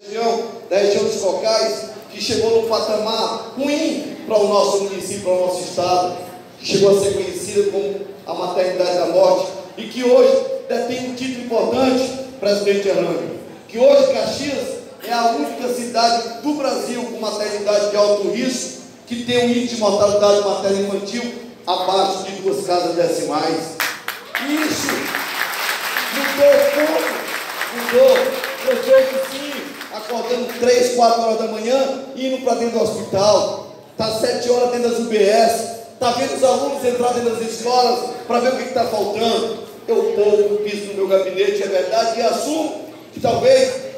região, da região dos Cocais, que chegou no patamar ruim para o nosso município, para o nosso estado, que chegou a ser conhecida como a maternidade da morte, e que hoje detém um título importante, presidente Hernani, que hoje Caxias é a única cidade do Brasil com maternidade de alto risco que tem um índice de mortalidade materna infantil abaixo de duas casas decimais. Isso mudou. Eu sei que sim, acordando 3, 4 horas da manhã, indo para dentro do hospital, está 7 horas dentro das UBS, está vendo os alunos entrar dentro das escolas para ver o que está faltando. Eu pouco piso no meu gabinete, é verdade, e assumo que talvez